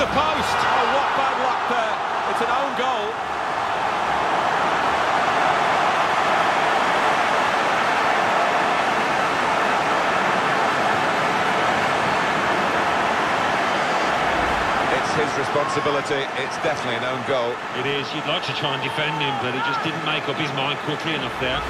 the post. Oh, what bad luck there. It's an own goal. It's his responsibility. It's definitely an own goal. It is. You'd like to try and defend him, but he just didn't make up his mind quickly enough there.